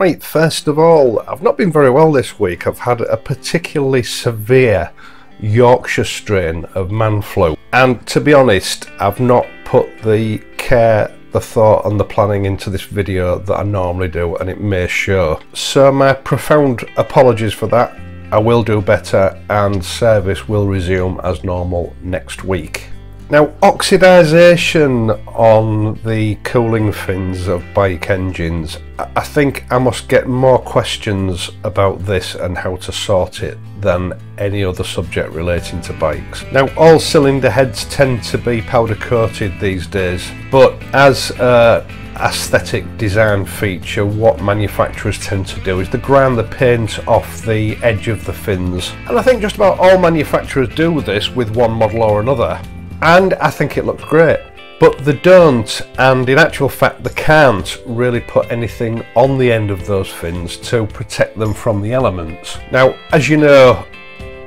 Right, first of all, I've not been very well this week. I've had a particularly severe Yorkshire strain of man flu. And to be honest, I've not put the care, the thought and the planning into this video that I normally do and it may show. So my profound apologies for that. I will do better and service will resume as normal next week. Now, oxidisation on the cooling fins of bike engines, I think I must get more questions about this and how to sort it than any other subject relating to bikes. Now, all cylinder heads tend to be powder coated these days, but as a aesthetic design feature, what manufacturers tend to do is they grind the paint off the edge of the fins. And I think just about all manufacturers do this with one model or another and I think it looks great. But they don't, and in actual fact, they can't really put anything on the end of those fins to protect them from the elements. Now, as you know,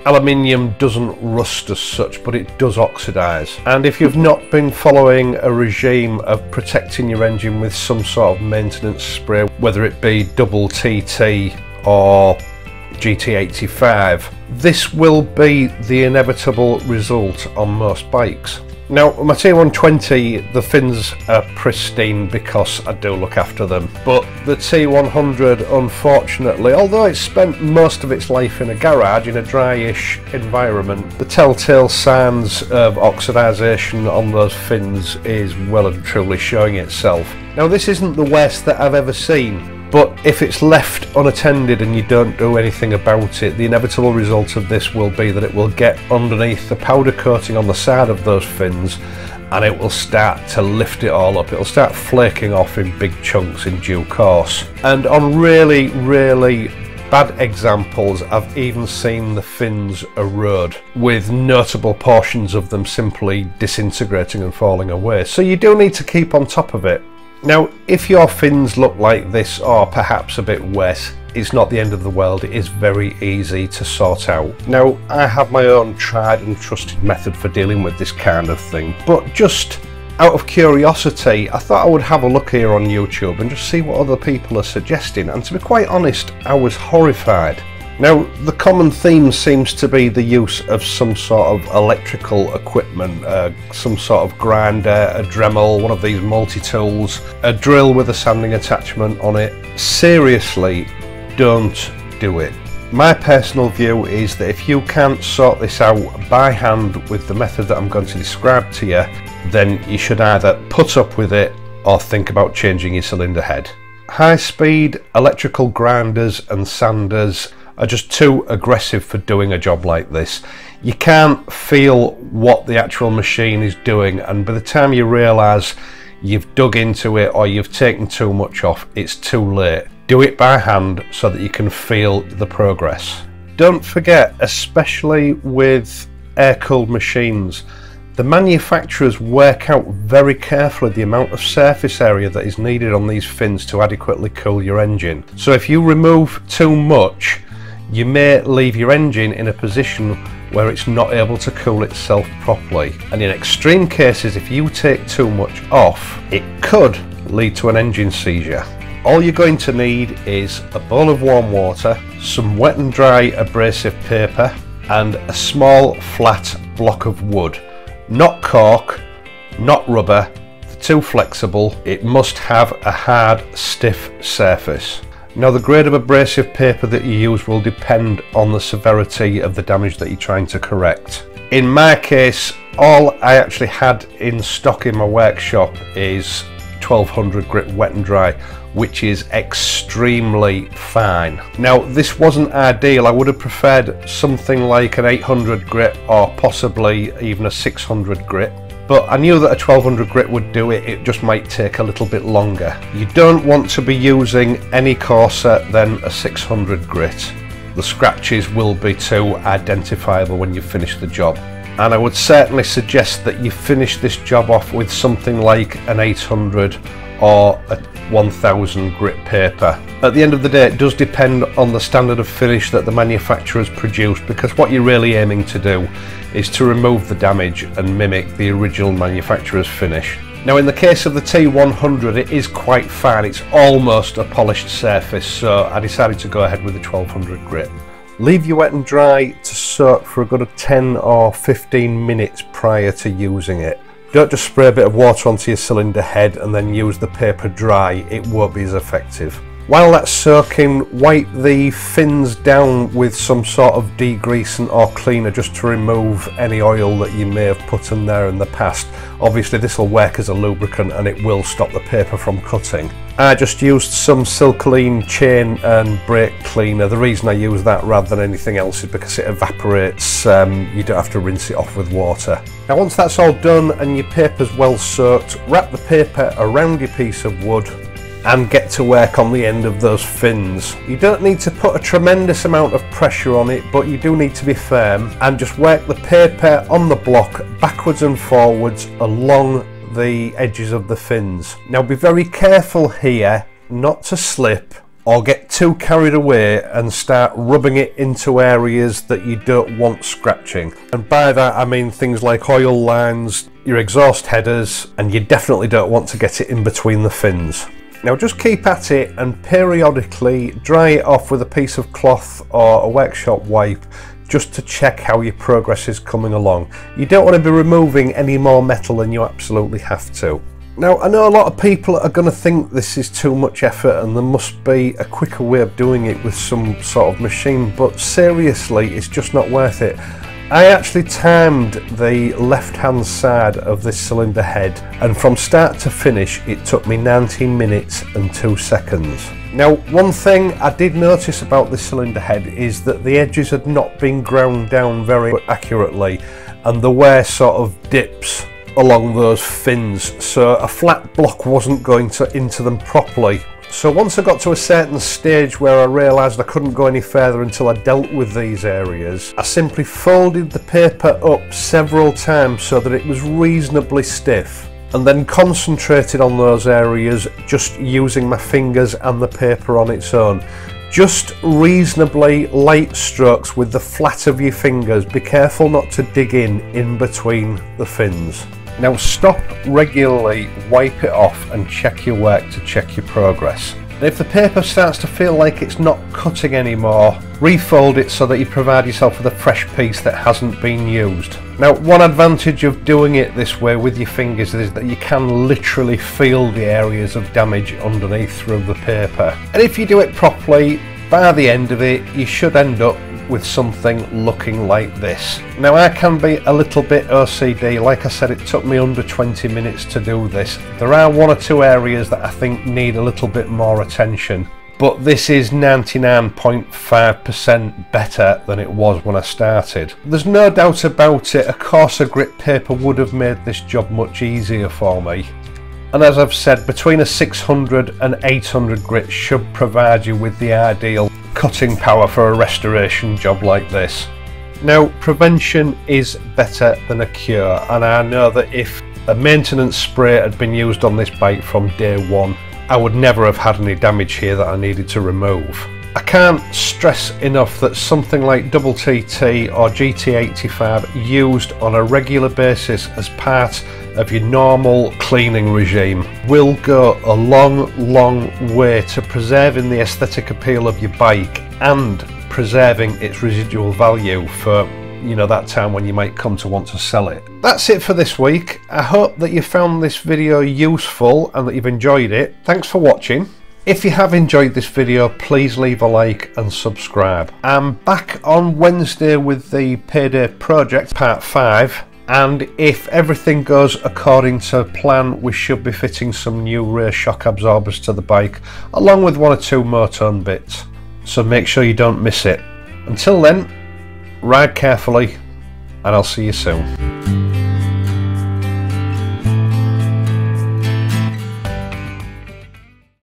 aluminium doesn't rust as such, but it does oxidise. And if you've not been following a regime of protecting your engine with some sort of maintenance spray, whether it be double TT or GT85. This will be the inevitable result on most bikes. Now, my T120, the fins are pristine because I do look after them, but the T100, unfortunately, although it's spent most of its life in a garage in a dryish environment, the telltale signs of oxidisation on those fins is well and truly showing itself. Now, this isn't the worst that I've ever seen, but if it's left unattended and you don't do anything about it, the inevitable result of this will be that it will get underneath the powder coating on the side of those fins and it will start to lift it all up. It'll start flaking off in big chunks in due course. And on really, really bad examples, I've even seen the fins erode, with notable portions of them simply disintegrating and falling away. So you do need to keep on top of it. Now, if your fins look like this or perhaps a bit wet, it's not the end of the world, it is very easy to sort out. Now, I have my own tried and trusted method for dealing with this kind of thing, but just out of curiosity, I thought I would have a look here on YouTube and just see what other people are suggesting, and to be quite honest, I was horrified. Now, the common theme seems to be the use of some sort of electrical equipment, uh, some sort of grinder, a Dremel, one of these multi-tools, a drill with a sanding attachment on it. Seriously, don't do it. My personal view is that if you can't sort this out by hand with the method that I'm going to describe to you, then you should either put up with it or think about changing your cylinder head. High speed electrical grinders and sanders are just too aggressive for doing a job like this. You can't feel what the actual machine is doing and by the time you realise you've dug into it or you've taken too much off, it's too late. Do it by hand so that you can feel the progress. Don't forget, especially with air-cooled machines, the manufacturers work out very carefully the amount of surface area that is needed on these fins to adequately cool your engine. So if you remove too much, you may leave your engine in a position where it's not able to cool itself properly. And in extreme cases, if you take too much off, it could lead to an engine seizure. All you're going to need is a bowl of warm water, some wet and dry abrasive paper, and a small flat block of wood. Not cork, not rubber, too flexible. It must have a hard, stiff surface. Now the grade of abrasive paper that you use will depend on the severity of the damage that you're trying to correct. In my case, all I actually had in stock in my workshop is 1200 grit wet and dry, which is extremely fine. Now this wasn't ideal, I would have preferred something like an 800 grit or possibly even a 600 grit but I knew that a 1200 grit would do it, it just might take a little bit longer. You don't want to be using any coarser than a 600 grit. The scratches will be too identifiable when you finish the job. And I would certainly suggest that you finish this job off with something like an 800 or a 1000 grit paper. At the end of the day it does depend on the standard of finish that the manufacturers produce because what you're really aiming to do is to remove the damage and mimic the original manufacturer's finish. Now in the case of the T100 it is quite fine, it's almost a polished surface so I decided to go ahead with the 1200 grit. Leave your wet and dry to soak for a good 10 or 15 minutes prior to using it. Don't just spray a bit of water onto your cylinder head and then use the paper dry, it won't be as effective. While that's soaking, wipe the fins down with some sort of degreasant or cleaner just to remove any oil that you may have put in there in the past. Obviously this will work as a lubricant and it will stop the paper from cutting. I just used some Silcolene chain and brake cleaner. The reason I use that rather than anything else is because it evaporates, um, you don't have to rinse it off with water. Now once that's all done and your paper's well soaked, wrap the paper around your piece of wood and get to work on the end of those fins. You don't need to put a tremendous amount of pressure on it but you do need to be firm and just work the paper on the block backwards and forwards along the edges of the fins. Now be very careful here not to slip or get too carried away and start rubbing it into areas that you don't want scratching. And by that I mean things like oil lines, your exhaust headers, and you definitely don't want to get it in between the fins. Now just keep at it and periodically dry it off with a piece of cloth or a workshop wipe just to check how your progress is coming along. You don't want to be removing any more metal than you absolutely have to. Now I know a lot of people are going to think this is too much effort and there must be a quicker way of doing it with some sort of machine but seriously it's just not worth it. I actually timed the left hand side of this cylinder head and from start to finish it took me 19 minutes and 2 seconds. Now one thing I did notice about this cylinder head is that the edges had not been ground down very accurately and there were sort of dips along those fins so a flat block wasn't going to into them properly so once I got to a certain stage where I realised I couldn't go any further until I dealt with these areas, I simply folded the paper up several times so that it was reasonably stiff and then concentrated on those areas just using my fingers and the paper on its own. Just reasonably light strokes with the flat of your fingers. Be careful not to dig in in between the fins. Now stop regularly, wipe it off and check your work to check your progress. And if the paper starts to feel like it's not cutting anymore, refold it so that you provide yourself with a fresh piece that hasn't been used. Now one advantage of doing it this way with your fingers is that you can literally feel the areas of damage underneath through the paper. And if you do it properly, by the end of it you should end up with something looking like this. Now I can be a little bit OCD, like I said it took me under 20 minutes to do this. There are one or two areas that I think need a little bit more attention but this is 99.5% better than it was when I started. There's no doubt about it, a coarser grit paper would have made this job much easier for me. And as I've said, between a 600 and 800 grit should provide you with the ideal cutting power for a restoration job like this. Now, prevention is better than a cure, and I know that if a maintenance spray had been used on this bike from day one, I would never have had any damage here that I needed to remove. I can't stress enough that something like Double TT or GT85 used on a regular basis as part of your normal cleaning regime will go a long, long way to preserving the aesthetic appeal of your bike and preserving its residual value for you know that time when you might come to want to sell it. That's it for this week. I hope that you found this video useful and that you've enjoyed it. Thanks for watching. If you have enjoyed this video, please leave a like and subscribe. I'm back on Wednesday with the Payday Project Part 5 and if everything goes according to plan we should be fitting some new rear shock absorbers to the bike along with one or two Motone bits. So make sure you don't miss it. Until then ride carefully and I'll see you soon